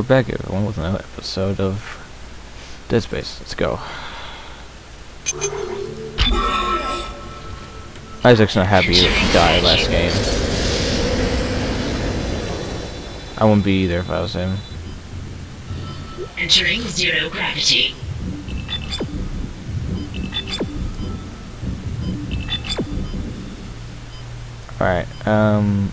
We're back everyone with another episode of Dead Space. Let's go. Isaac's not happy he died last game. I wouldn't be either if I was him. Entering zero gravity. Alright, um...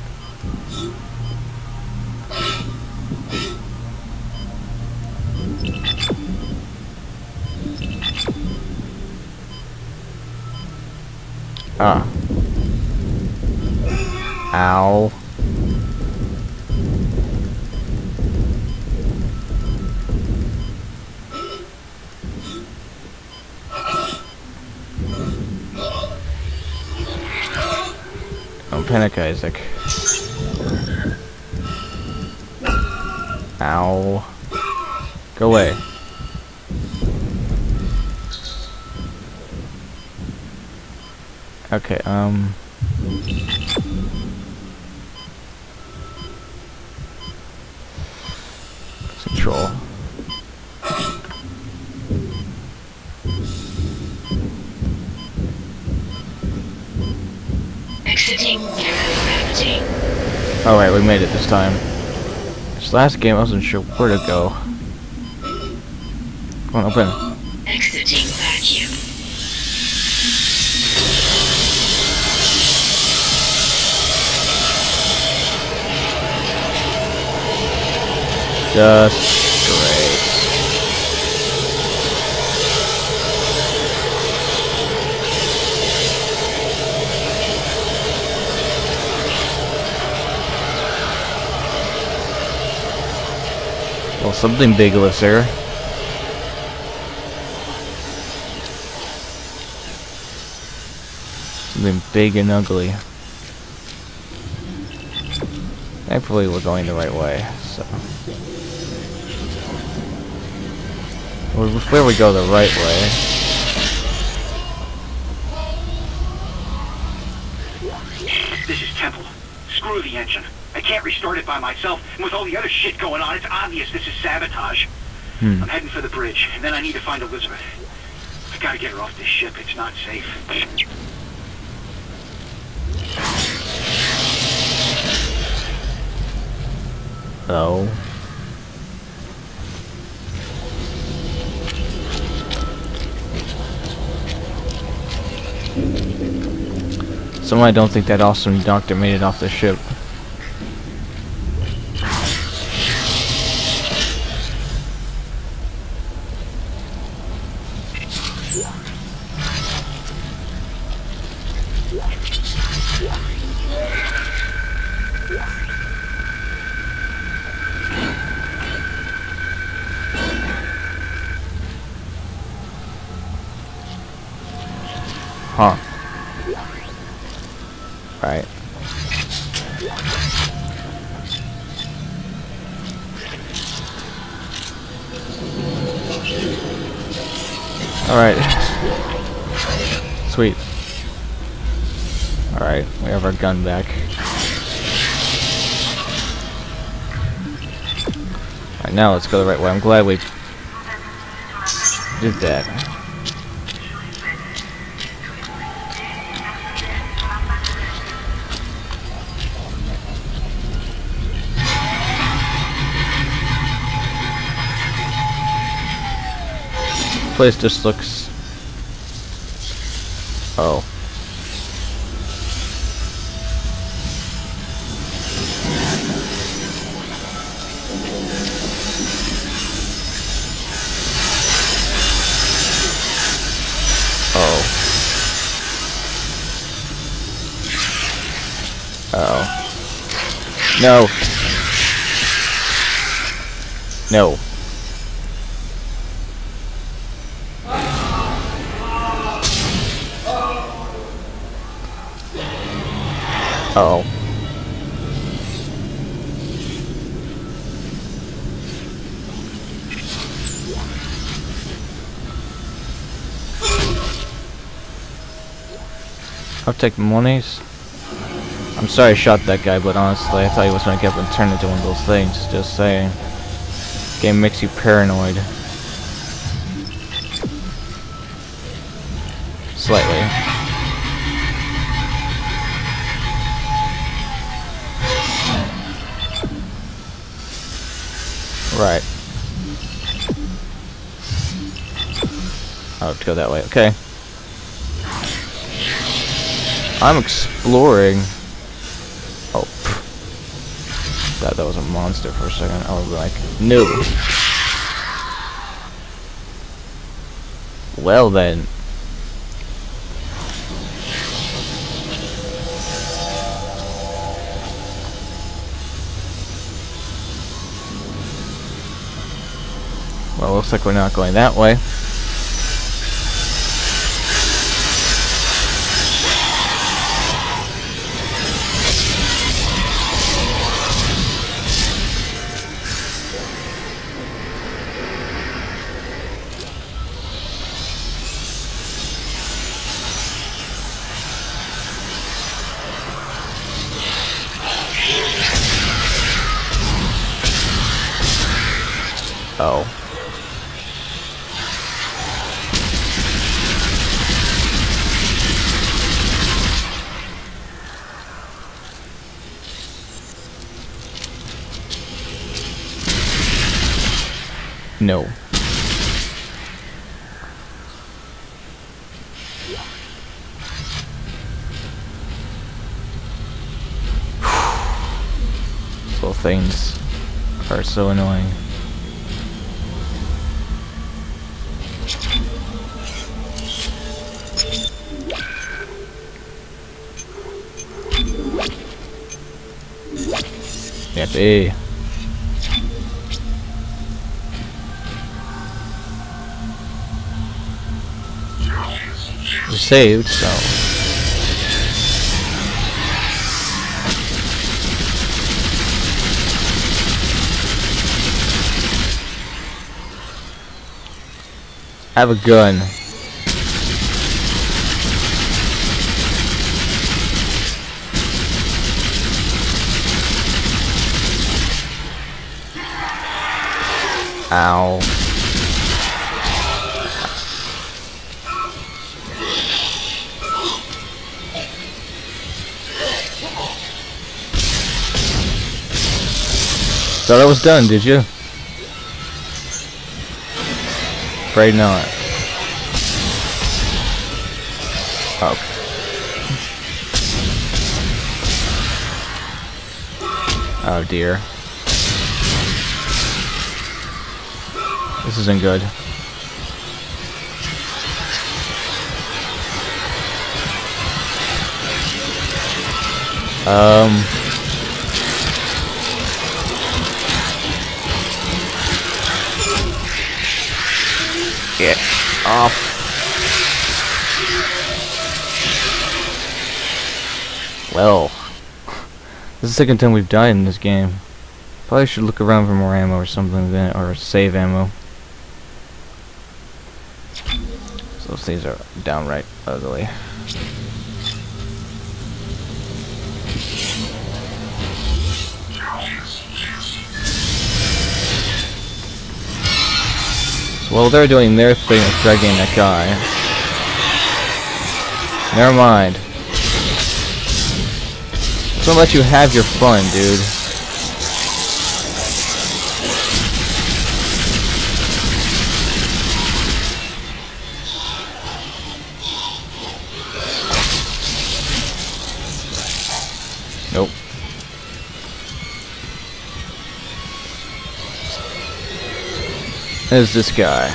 Ah. Ow. Don't panic, Isaac. Ow. Go away. Okay, um... Control. Exiting zero gravity. Alright, we made it this time. This last game I wasn't sure where to go. Come on, open. Exiting Just great. Well, something big lives here. Something big and ugly. Thankfully, we're going the right way, so. Well, before we go the right way. This is Temple. Screw the engine. I can't restart it by myself, and with all the other shit going on, it's obvious this is sabotage. Hmm. I'm heading for the bridge, and then I need to find Elizabeth. I gotta get her off this ship. It's not safe. Oh. Somehow I don't think that awesome doctor made it off the ship. Huh. Alright. Sweet. Alright, we have our gun back. Alright, now let's go the right way. I'm glad we did that. Place just looks... Oh. Oh. Oh. No. No. Uh oh. I'll take the monies. I'm sorry I shot that guy, but honestly, I thought he was gonna get up and turn into one of those things. Just saying. Game makes you paranoid. Slightly. Right. Oh, to go that way. Okay. I'm exploring. Oh. pff. Thought that was a monster for a second. I was like, no. Well then. Well, looks like we're not going that way. Oh. No. Little things are so annoying. Yep, eh. Saved, so. Have a gun. Ow. Thought I was done, did you? Afraid not. Okay. Oh dear. This isn't good. Um. Get off. Well. This is the second time we've died in this game. Probably should look around for more ammo or something then, or save ammo. So those things are downright ugly. While they're doing their thing of dragging that guy. Never mind. Just gonna let you have your fun, dude. There's this guy.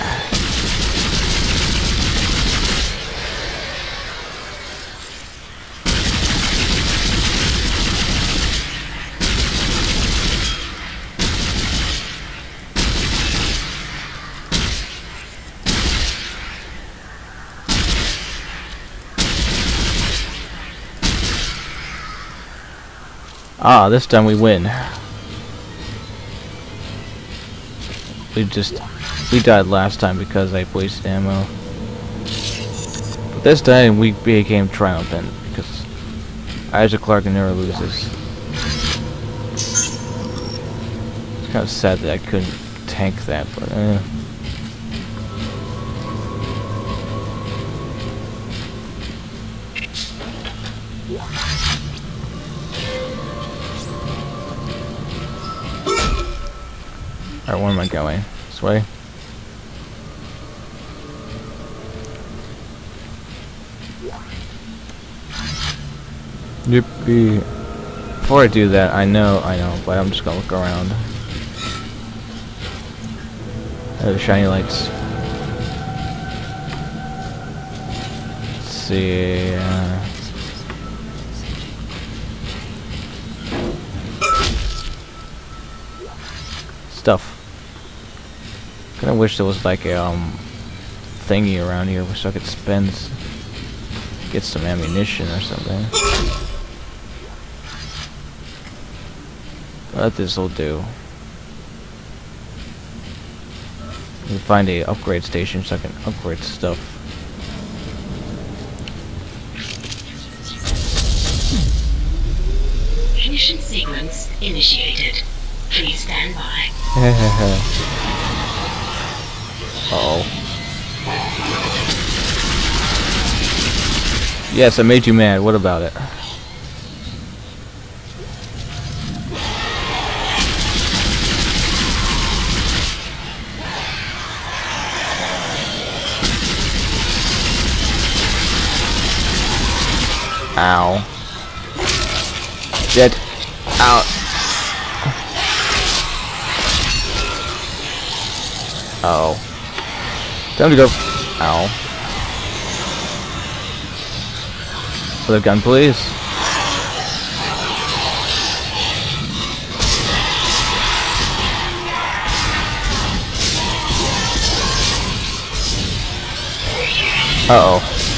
Ah, this time we win. We just we died last time because I wasted ammo. But this time we became triumphant because Isaac Clarke never loses. It's kind of sad that I couldn't tank that, but eh. Alright, where am I going? This way? Yippee. Before I do that, I know, I know, but I'm just gonna look around. Oh, shiny lights. Let's see. Uh, stuff. Kinda wish there was like a um thingy around here so I could spend get some ammunition or something. What this will do. We find a upgrade station so I can upgrade stuff. Mission sequence initiated. Please stand by. oh. Yes, I made you mad. What about it? Ow. Dead. Out. Oh. Time to go. Ow. For the gun, please. Uh oh.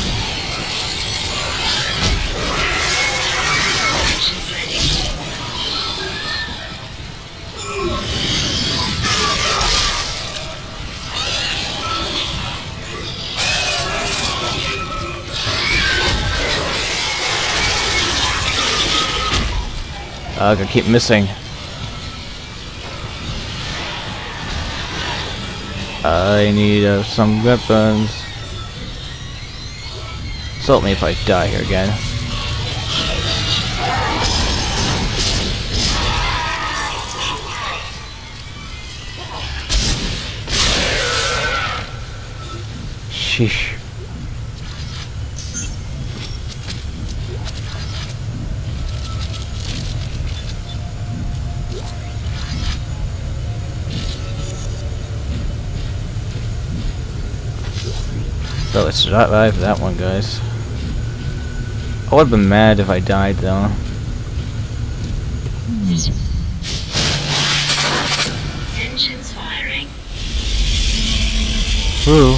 Ugh, I keep missing. I need uh, some weapons. Insult me if I die here again. Sheesh. Let's survive that one, guys. I would have been mad if I died, though. Engines firing. Ooh.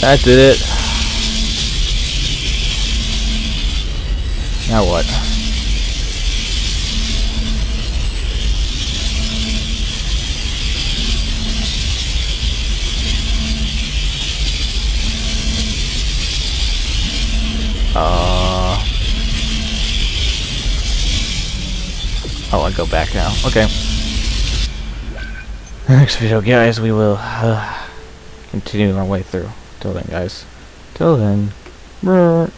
That did it. Now what? Go back now. Okay. Next video, guys, we will uh, continue our way through. Till then, guys. Till then. brr.